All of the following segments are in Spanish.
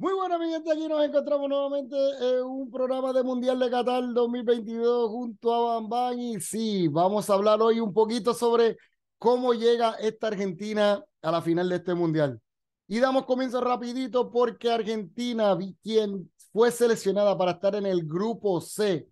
Muy buena, mi gente. Aquí nos encontramos nuevamente en un programa de Mundial de Qatar 2022 junto a Bambán. Y sí, vamos a hablar hoy un poquito sobre cómo llega esta Argentina a la final de este Mundial. Y damos comienzo rapidito porque Argentina, quien fue seleccionada para estar en el grupo C,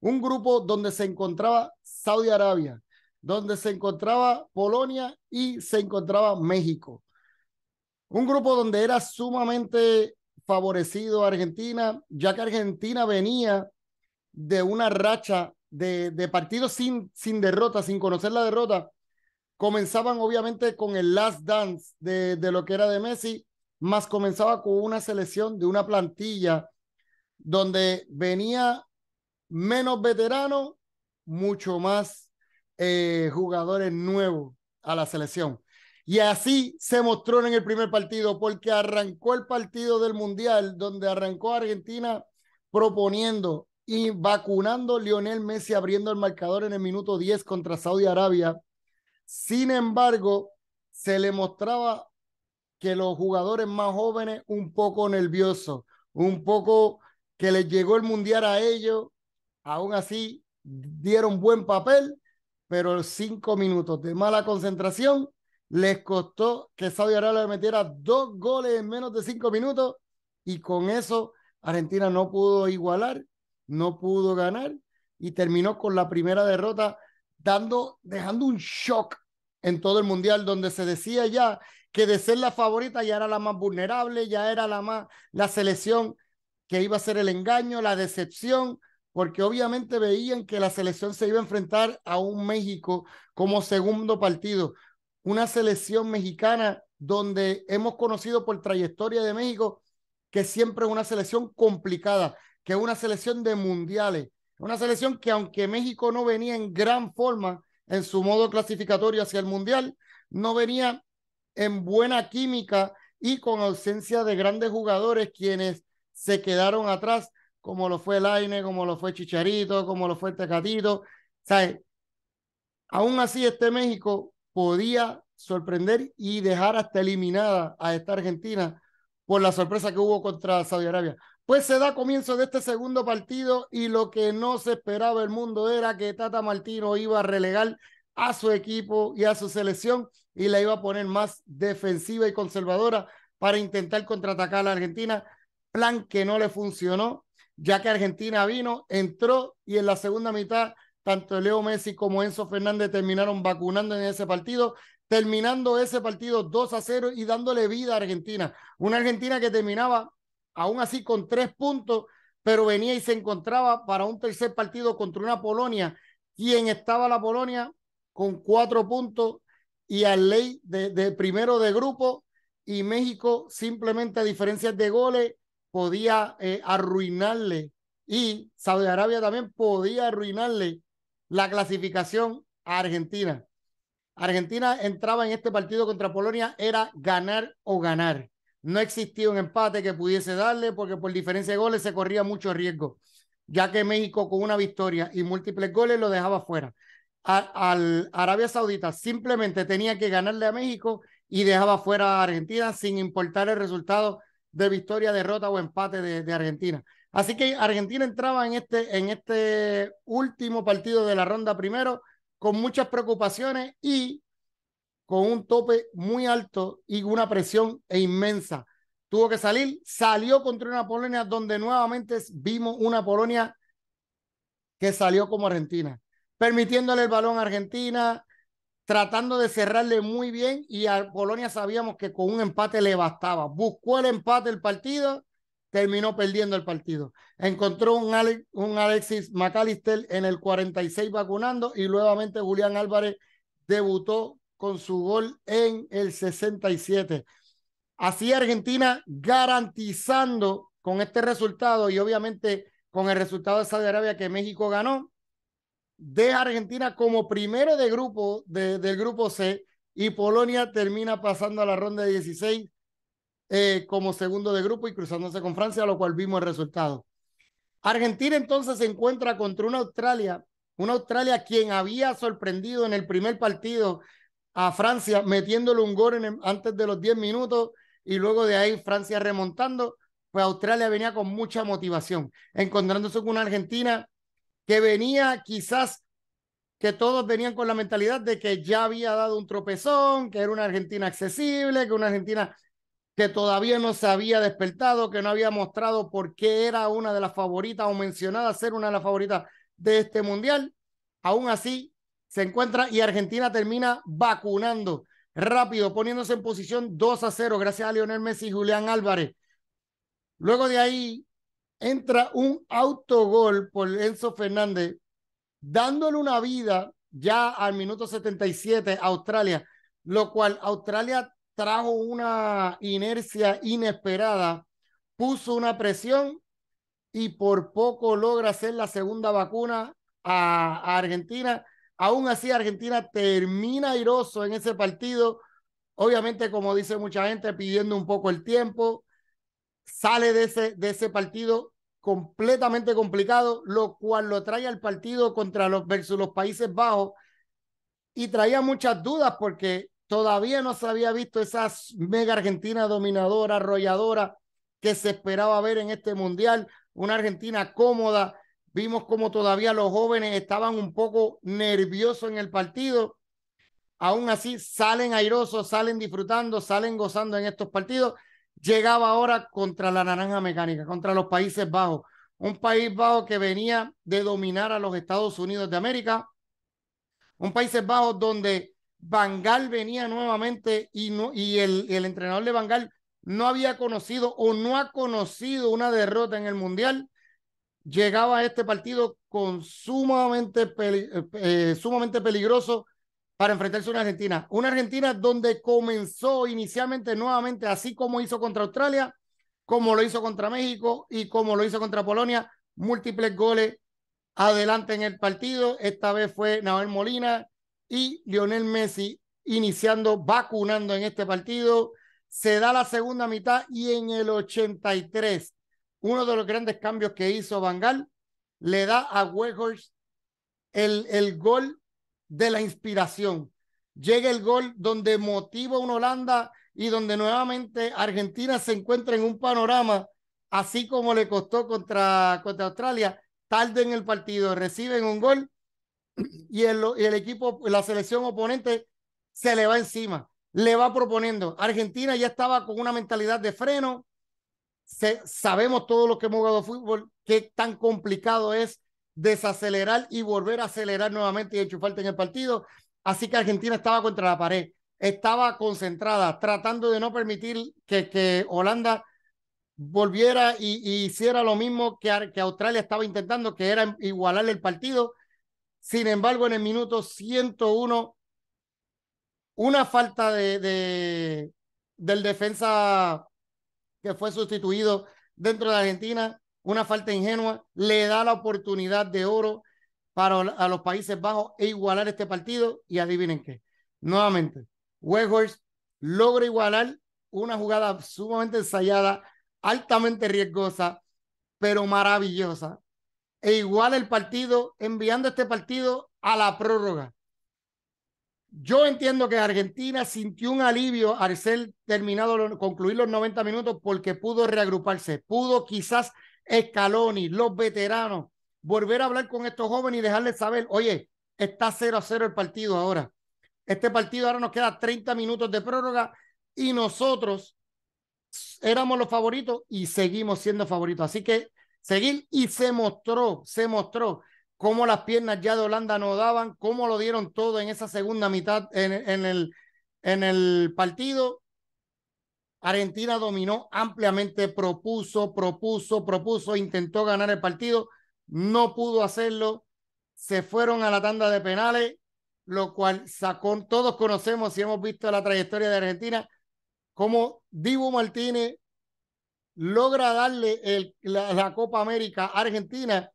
un grupo donde se encontraba Saudi Arabia, donde se encontraba Polonia y se encontraba México. Un grupo donde era sumamente favorecido a Argentina, ya que Argentina venía de una racha de, de partidos sin, sin derrota, sin conocer la derrota. Comenzaban obviamente con el last dance de, de lo que era de Messi, más comenzaba con una selección de una plantilla donde venía menos veteranos, mucho más eh, jugadores nuevos a la selección. Y así se mostró en el primer partido, porque arrancó el partido del Mundial, donde arrancó Argentina proponiendo y vacunando Lionel Messi abriendo el marcador en el minuto 10 contra Saudi Arabia. Sin embargo, se le mostraba que los jugadores más jóvenes un poco nerviosos, un poco que les llegó el Mundial a ellos, aún así dieron buen papel, pero cinco minutos de mala concentración les costó que Saudi Arabia le metiera dos goles en menos de cinco minutos y con eso Argentina no pudo igualar, no pudo ganar y terminó con la primera derrota dando, dejando un shock en todo el mundial donde se decía ya que de ser la favorita ya era la más vulnerable, ya era la más la selección que iba a ser el engaño, la decepción, porque obviamente veían que la selección se iba a enfrentar a un México como segundo partido, una selección mexicana donde hemos conocido por trayectoria de México que siempre es una selección complicada, que es una selección de mundiales, una selección que aunque México no venía en gran forma en su modo clasificatorio hacia el mundial, no venía en buena química y con ausencia de grandes jugadores quienes se quedaron atrás, como lo fue Laine, como lo fue Chicharito, como lo fue Tecatito. ¿Sabes? Aún así, este México podía sorprender y dejar hasta eliminada a esta Argentina por la sorpresa que hubo contra Saudi Arabia. Pues se da comienzo de este segundo partido y lo que no se esperaba el mundo era que Tata Martino iba a relegar a su equipo y a su selección y la iba a poner más defensiva y conservadora para intentar contraatacar a la Argentina, plan que no le funcionó, ya que Argentina vino, entró y en la segunda mitad tanto Leo Messi como Enzo Fernández terminaron vacunando en ese partido, terminando ese partido 2 a 0 y dándole vida a Argentina. Una Argentina que terminaba aún así con tres puntos, pero venía y se encontraba para un tercer partido contra una Polonia, quien estaba la Polonia con cuatro puntos y al ley de, primero de grupo y México simplemente a diferencias de goles podía eh, arruinarle y Saudi Arabia también podía arruinarle la clasificación a Argentina. Argentina entraba en este partido contra Polonia, era ganar o ganar. No existía un empate que pudiese darle porque por diferencia de goles se corría mucho riesgo, ya que México con una victoria y múltiples goles lo dejaba fuera. al Arabia Saudita simplemente tenía que ganarle a México y dejaba fuera a Argentina sin importar el resultado de victoria, derrota o empate de, de Argentina. Así que Argentina entraba en este, en este último partido de la ronda primero con muchas preocupaciones y con un tope muy alto y una presión e inmensa. Tuvo que salir, salió contra una Polonia donde nuevamente vimos una Polonia que salió como Argentina, permitiéndole el balón a Argentina, tratando de cerrarle muy bien y a Polonia sabíamos que con un empate le bastaba. Buscó el empate el partido terminó perdiendo el partido. Encontró un, Alexis McAllister en el 46 vacunando y nuevamente Julián Álvarez debutó con su gol en el 67. Así Argentina garantizando con este resultado y obviamente con el resultado de Saudi Arabia que México ganó, de Argentina como primero de grupo del grupo C y Polonia termina pasando a la ronda de 16 eh, como segundo de grupo y cruzándose con Francia, lo cual vimos el resultado. Argentina entonces se encuentra contra una Australia, una Australia quien había sorprendido en el primer partido a Francia metiéndole un gol antes de los 10 minutos y luego de ahí Francia remontando, pues Australia venía con mucha motivación, encontrándose con una Argentina que venía quizás que todos venían con la mentalidad de que ya había dado un tropezón, que era una Argentina accesible, que una Argentina que todavía no se había despertado, que no había mostrado por qué era una de las favoritas o mencionada ser una de las favoritas de este mundial. Aún así, se encuentra y Argentina termina vacunando rápido, poniéndose en posición 2 a 0 gracias a Lionel Messi y Julián Álvarez. Luego de ahí entra un autogol por Enzo Fernández, dándole una vida ya al minuto 77 a Australia, lo cual Australia trajo una inercia inesperada, puso una presión y por poco logra hacer la segunda vacuna a, Argentina. Aún así, Argentina termina airoso en ese partido. Obviamente, como dice mucha gente, pidiendo un poco el tiempo. Sale de ese, de ese partido completamente complicado, lo cual lo trae al partido contra los versus los Países Bajos y traía muchas dudas porque Todavía no se había visto esa mega Argentina dominadora, arrolladora que se esperaba ver en este mundial. Una Argentina cómoda. Vimos como todavía los jóvenes estaban un poco nerviosos en el partido. Aún así, salen airosos, salen disfrutando, salen gozando en estos partidos. Llegaba ahora contra la Naranja Mecánica, contra los Países Bajos. Un país bajo que venía de dominar a los Estados Unidos de América. Un Países Bajos donde Bangal venía nuevamente y, no, y el, el entrenador de Bangal no había conocido o no ha conocido una derrota en el Mundial. Llegaba a este partido con sumamente, eh, sumamente peligroso para enfrentarse a una Argentina. Una Argentina donde comenzó inicialmente nuevamente, así como hizo contra Australia, como lo hizo contra México y como lo hizo contra Polonia, múltiples goles adelante en el partido. Esta vez fue Nahuel Molina, y Lionel Messi iniciando, vacunando en este partido. Se da la segunda mitad y en el 83, uno de los grandes cambios que hizo Bangal, le da a Weghorst el, el gol de la inspiración. Llega el gol donde motiva a una Holanda y donde nuevamente Argentina se encuentra en un panorama, así como le costó contra, contra Australia, tarde en el partido, reciben un gol y el, el equipo, la selección oponente se le va encima, le va proponiendo. Argentina ya estaba con una mentalidad de freno. Se, sabemos todos los que hemos jugado fútbol qué tan complicado es desacelerar y volver a acelerar nuevamente y enchufarte en el partido. Así que Argentina estaba contra la pared, estaba concentrada, tratando de no permitir que, que Holanda volviera y, hiciera lo mismo que, que Australia estaba intentando, que era igualar el partido sin embargo, en el minuto 101, una falta de, de del defensa que fue sustituido dentro de Argentina, una falta ingenua, le da la oportunidad de oro para a los Países Bajos e igualar este partido. Y adivinen qué, nuevamente, Weghorst logra igualar una jugada sumamente ensayada, altamente riesgosa, pero maravillosa, e igual el partido, enviando este partido a la prórroga. Yo entiendo que Argentina sintió un alivio al ser terminado, concluir los 90 minutos porque pudo reagruparse, pudo quizás Scaloni, los veteranos, volver a hablar con estos jóvenes y dejarles saber, oye, está 0 a 0 el partido ahora. Este partido ahora nos queda 30 minutos de prórroga y nosotros éramos los favoritos y seguimos siendo favoritos. Así que seguir y se mostró, se mostró cómo las piernas ya de Holanda no daban, cómo lo dieron todo en esa segunda mitad en, el, en el partido. Argentina dominó ampliamente, propuso, propuso, propuso, intentó ganar el partido, no pudo hacerlo, se fueron a la tanda de penales, lo cual sacó, todos conocemos y hemos visto la trayectoria de Argentina, como Dibu Martínez logra darle la, Copa América a Argentina,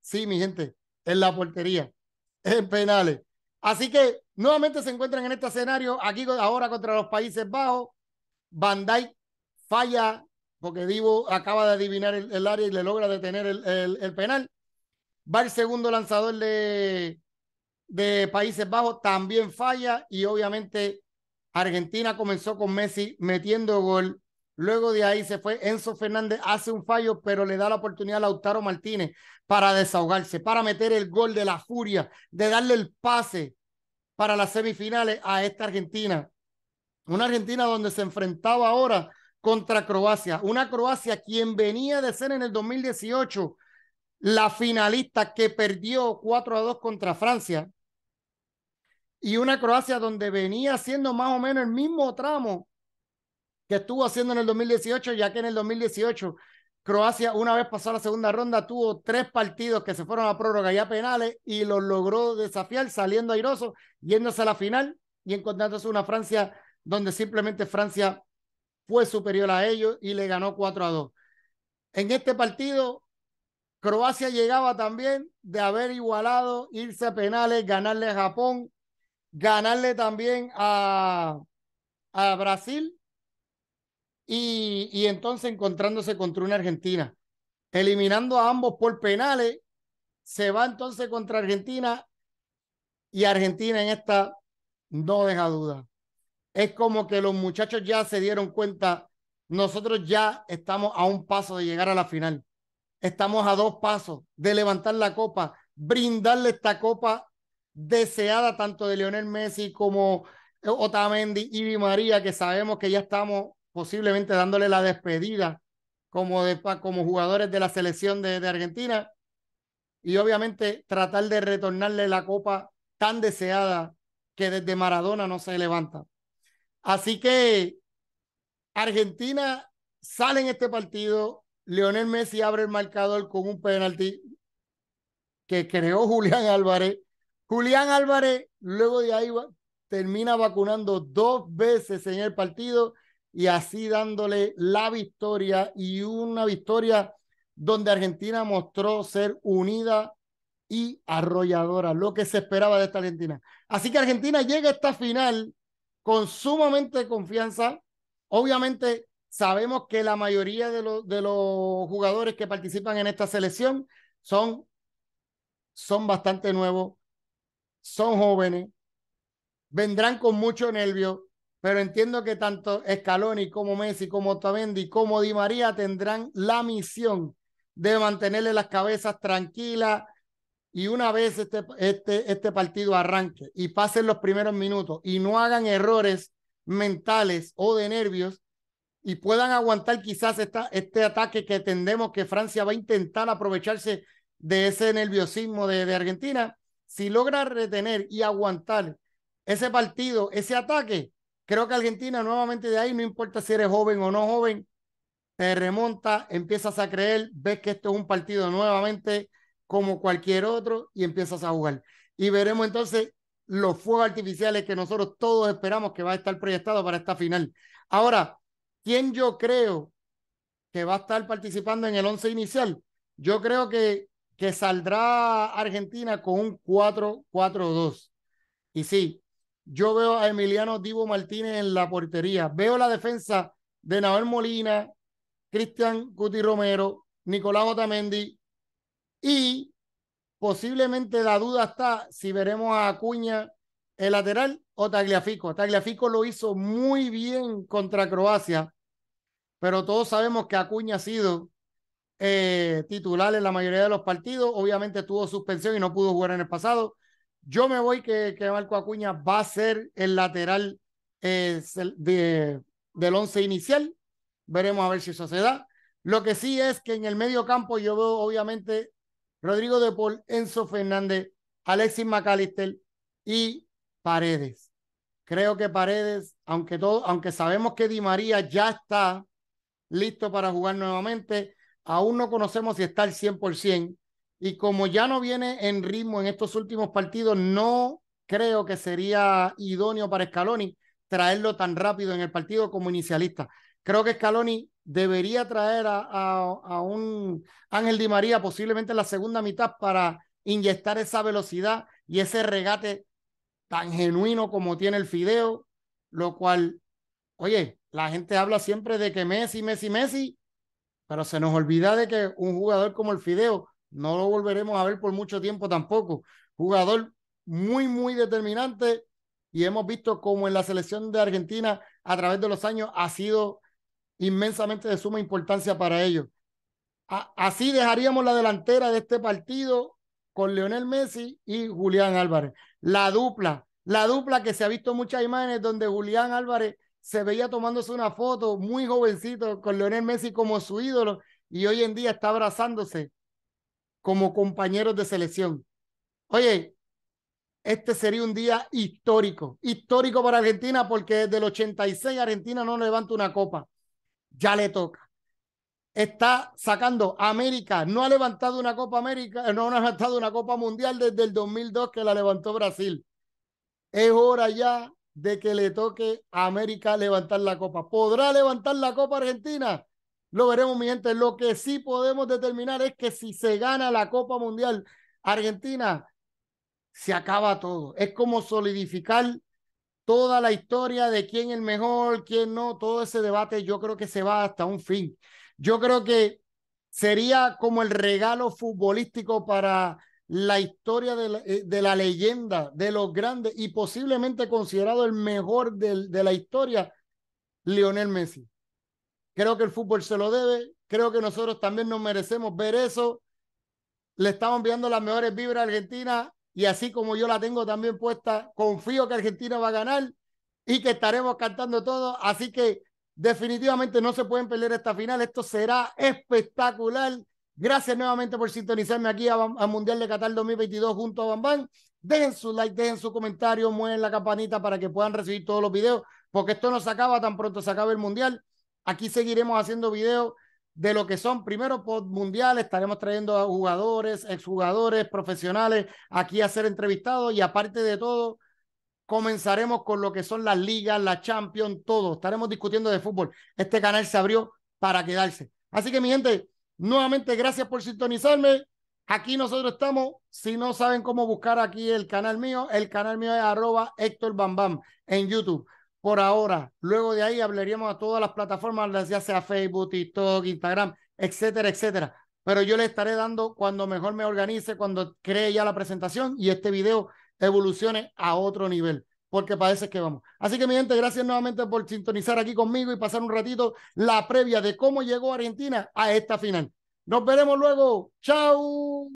sí, mi gente, en la portería, en penales. Así que nuevamente se encuentran en este escenario, aquí ahora contra los Países Bajos. Van Dijk falla, porque Divo acaba de adivinar el, área y le logra detener el, el, penal. Va el segundo lanzador de, de Países Bajos, también falla y obviamente Argentina comenzó con Messi metiendo gol Luego de ahí se fue Enzo Fernández, hace un fallo, pero le da la oportunidad a Lautaro Martínez para desahogarse, para meter el gol de la furia, de darle el pase para las semifinales a esta Argentina. Una Argentina donde se enfrentaba ahora contra Croacia. Una Croacia quien venía de ser en el 2018 la finalista que perdió 4 a 2 contra Francia. Y una Croacia donde venía haciendo más o menos el mismo tramo que estuvo haciendo en el 2018, ya que en el 2018 Croacia una vez pasó la segunda ronda, tuvo tres partidos que se fueron a prórroga y a penales y los logró desafiar saliendo airoso, yéndose a la final y encontrándose una Francia donde simplemente Francia fue superior a ellos y le ganó 4 a 2. En este partido, Croacia llegaba también de haber igualado, irse a penales, ganarle a Japón, ganarle también a, a Brasil y, entonces encontrándose contra una Argentina, eliminando a ambos por penales, se va entonces contra Argentina y Argentina en esta no deja duda. Es como que los muchachos ya se dieron cuenta, nosotros ya estamos a un paso de llegar a la final. Estamos a dos pasos de levantar la copa, brindarle esta copa deseada tanto de Lionel Messi como Otamendi y Di María, que sabemos que ya estamos posiblemente dándole la despedida como, de, como jugadores de la selección de, de Argentina y obviamente tratar de retornarle la copa tan deseada que desde Maradona no se levanta. Así que Argentina sale en este partido, Leonel Messi abre el marcador con un penalti que creó Julián Álvarez. Julián Álvarez luego de ahí termina vacunando dos veces en el partido y así dándole la victoria y una victoria donde Argentina mostró ser unida y arrolladora, lo que se esperaba de esta Argentina. Así que Argentina llega a esta final con sumamente confianza. Obviamente sabemos que la mayoría de, los de los jugadores que participan en esta selección son, son bastante nuevos, son jóvenes, vendrán con mucho nervio, pero entiendo que tanto Scaloni como Messi, como Tamendi, como Di María tendrán la misión de mantenerle las cabezas tranquilas y una vez este, este, este partido arranque y pasen los primeros minutos y no hagan errores mentales o de nervios y puedan aguantar quizás esta, este ataque que entendemos que Francia va a intentar aprovecharse de ese nerviosismo de, de Argentina, si logra retener y aguantar ese partido, ese ataque, Creo que Argentina nuevamente de ahí, no importa si eres joven o no joven, te remonta, empiezas a creer, ves que esto es un partido nuevamente como cualquier otro y empiezas a jugar. Y veremos entonces los fuegos artificiales que nosotros todos esperamos que va a estar proyectado para esta final. Ahora, ¿quién yo creo que va a estar participando en el once inicial? Yo creo que, que saldrá Argentina con un 4-4-2. Y sí, yo veo a Emiliano Divo Martínez en la portería. Veo la defensa de Nahuel Molina, Cristian Guti Romero, Nicolás Otamendi y posiblemente la duda está si veremos a Acuña el lateral o Tagliafico. Tagliafico lo hizo muy bien contra Croacia, pero todos sabemos que Acuña ha sido eh, titular en la mayoría de los partidos. Obviamente tuvo suspensión y no pudo jugar en el pasado. Yo me voy que, Marco Acuña va a ser el lateral eh, de, del once inicial. Veremos a ver si eso se da. Lo que sí es que en el medio campo yo veo obviamente Rodrigo de Paul, Enzo Fernández, Alexis McAllister y Paredes. Creo que Paredes, aunque todo, aunque sabemos que Di María ya está listo para jugar nuevamente, aún no conocemos si está al 100%. Y como ya no viene en ritmo en estos últimos partidos, no creo que sería idóneo para Scaloni traerlo tan rápido en el partido como inicialista. Creo que Scaloni debería traer a, a, un Ángel Di María posiblemente en la segunda mitad para inyectar esa velocidad y ese regate tan genuino como tiene el Fideo, lo cual, oye, la gente habla siempre de que Messi, Messi, Messi, pero se nos olvida de que un jugador como el Fideo no lo volveremos a ver por mucho tiempo tampoco. Jugador muy, muy determinante y hemos visto como en la selección de Argentina a través de los años ha sido inmensamente de suma importancia para ellos. así dejaríamos la delantera de este partido con Leonel Messi y Julián Álvarez. La dupla, la dupla que se ha visto muchas imágenes donde Julián Álvarez se veía tomándose una foto muy jovencito con Leonel Messi como su ídolo y hoy en día está abrazándose como compañeros de selección. Oye, este sería un día histórico, histórico para Argentina porque desde el 86 Argentina no levanta una copa. Ya le toca. Está sacando América, no ha levantado una Copa América, no ha levantado una Copa Mundial desde el 2002 que la levantó Brasil. Es hora ya de que le toque a América levantar la copa. ¿Podrá levantar la copa Argentina? Lo veremos, mi gente. Lo que sí podemos determinar es que si se gana la Copa Mundial Argentina, se acaba todo. Es como solidificar toda la historia de quién es el mejor, quién no, todo ese debate yo creo que se va hasta un fin. Yo creo que sería como el regalo futbolístico para la historia de la, eh, de la, leyenda, de los grandes y posiblemente considerado el mejor de, de la historia, Lionel Messi. Creo que el fútbol se lo debe, creo que nosotros también nos merecemos ver eso. Le estamos enviando las mejores vibras a Argentina y así como yo la tengo también puesta, confío que Argentina va a ganar y que estaremos cantando todo. Así que definitivamente no se pueden perder esta final. Esto será espectacular. Gracias nuevamente por sintonizarme aquí a, Mundial de Qatar 2022 junto a Bambán. Dejen su like, dejen su comentario, mueven la campanita para que puedan recibir todos los videos, porque esto no se acaba tan pronto se acabe el Mundial. Aquí seguiremos haciendo videos de lo que son primero post mundial, estaremos trayendo a jugadores, exjugadores, profesionales aquí a ser entrevistados y aparte de todo, comenzaremos con lo que son las ligas, la Champions, todo. Estaremos discutiendo de fútbol. Este canal se abrió para quedarse. Así que mi gente, Nuevamente, gracias por sintonizarme. Aquí nosotros estamos. Si no saben cómo buscar aquí el canal mío, el canal mío es arroba Héctor Bambam en YouTube. Por ahora, luego de ahí hablaríamos a todas las plataformas, ya sea Facebook, TikTok, Instagram, etcétera, etcétera. Pero yo le estaré dando cuando mejor me organice, cuando cree ya la presentación y este video evolucione a otro nivel porque parece que vamos. Así que mi gente, gracias nuevamente por sintonizar aquí conmigo y pasar un ratito la previa de cómo llegó Argentina a esta final. Nos veremos luego. Chao.